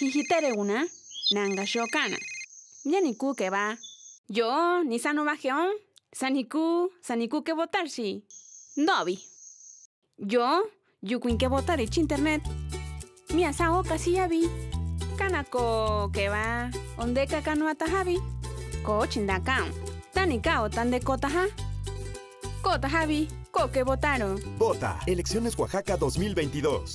Jijitere una, nanga shokana. Yaniku que va. Yo, ni sano bajeón. Saniku, saniku que votar si. Novi. Yo, yukuin que votar ich internet. Mi asao casi ya vi. Kanako que va. Onde kakano atajavi. Ko chindakan. Tanika tan de kotaja. Kotajavi, ko que votaron. Vota. Elecciones Oaxaca 2022.